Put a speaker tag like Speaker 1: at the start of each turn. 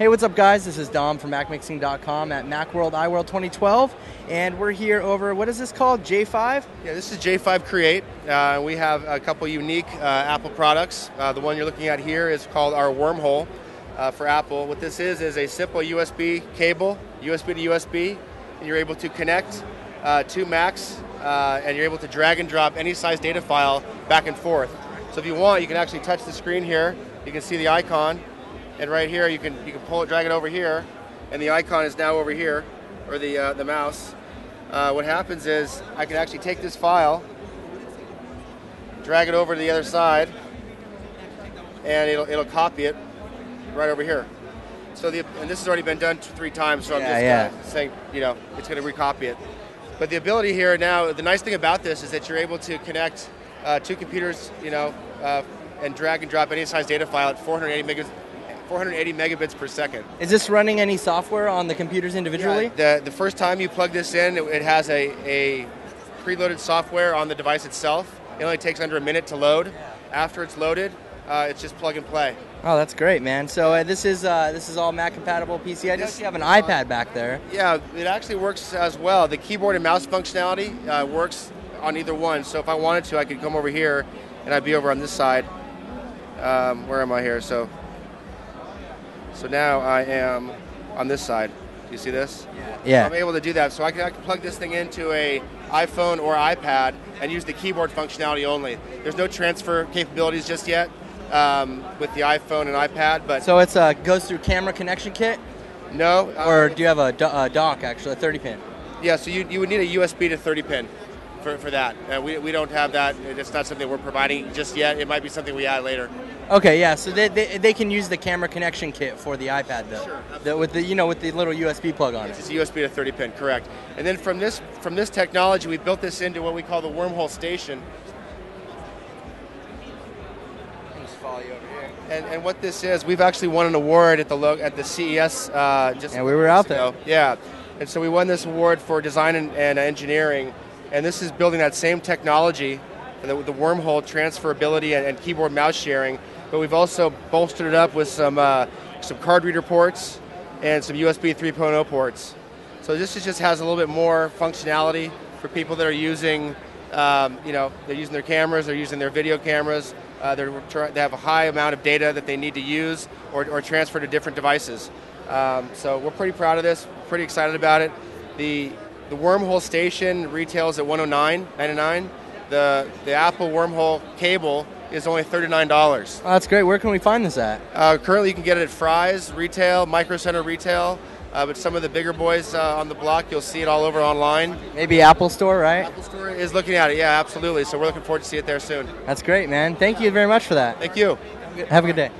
Speaker 1: Hey, what's up, guys? This is Dom from MacMixing.com at Macworld iWorld 2012, and we're here over what is this called? J5?
Speaker 2: Yeah, this is J5 Create. Uh, we have a couple unique uh, Apple products. Uh, the one you're looking at here is called our Wormhole uh, for Apple. What this is is a simple USB cable, USB to USB, and you're able to connect uh, two Macs, uh, and you're able to drag and drop any size data file back and forth. So if you want, you can actually touch the screen here. You can see the icon, and right here you can you can pull it, drag it over here, and the icon is now over here, or the uh, the mouse. Uh, what happens is I can actually take this file, drag it over to the other side, and it'll it'll copy it right over here. So the and this has already been done two, three times, so I'm
Speaker 1: Yeah,
Speaker 2: just
Speaker 1: yeah.
Speaker 2: saying you know it's going to recopy it. But the ability here now, the nice thing about this is that you're able to connect uh, two computers, you know, uh, and drag and drop any size data file at 480 megabits, 480 megabits per second.
Speaker 1: Is this running any software on the computers individually?
Speaker 2: Yeah, the, the first time you plug this in, it, it has a, a preloaded software on the device itself. It only takes under a minute to load. After it's loaded, uh, it's just plug and play.
Speaker 1: Oh, that's great, man. So uh, this is uh, this is all Mac compatible PC. I just you have an iPad back there.
Speaker 2: Yeah, it actually works as well. The keyboard and mouse functionality uh, works on either one. So if I wanted to, I could come over here and I'd be over on this side. Um, where am I here? So, so now I am on this side. Do you see this?
Speaker 1: Yeah.
Speaker 2: I'm able to do that. So I can, I can plug this thing into a iPhone or iPad and use the keyboard functionality only. There's no transfer capabilities just yet um, with the iPhone and iPad, but
Speaker 1: So it's a goes through camera connection kit,
Speaker 2: no. uh,
Speaker 1: or do you have a, do- a dock actually, a 30 pin?
Speaker 2: Yeah, so you, you would need a USB to 30 pin for, for that. Uh, we, we don't have that. It's not something we're providing just yet. It might be something we add later.
Speaker 1: Okay, yeah. So they, they, they can use the camera connection kit for the iPad though.
Speaker 2: Sure,
Speaker 1: The- with the you know with the little USB plug on it.
Speaker 2: It's a USB to 30 pin, correct. And then from this from this technology, we built this into what we call the wormhole station.
Speaker 1: Just follow you over here.
Speaker 2: And, and what this is, we've actually won an award at the lo- at the CES uh, just
Speaker 1: Yeah, we were out
Speaker 2: ago. Yeah, and so we won this award for design and, and engineering, and this is building that same technology, the, the wormhole transferability and, and keyboard mouse sharing. But we've also bolstered it up with some uh, some card reader ports and some USB 3.0 ports. So this is just has a little bit more functionality for people that are using, um, you know, they're using their cameras, they're using their video cameras, uh, they have a high amount of data that they need to use or, or transfer to different devices. Um, so we're pretty proud of this, pretty excited about it. The the wormhole station retails at 109.99. The the Apple wormhole cable is only $39.
Speaker 1: Oh, that's great. Where can we find this at?
Speaker 2: Uh, currently, you can get it at Fry's retail, Micro Center retail, uh, but some of the bigger boys uh, on the block, you'll see it all over online.
Speaker 1: Maybe Apple Store, right?
Speaker 2: Apple Store is looking at it, yeah, absolutely. So we're looking forward to see it there soon.
Speaker 1: That's great, man. Thank you very much for that.
Speaker 2: Thank you.
Speaker 1: Have a good day.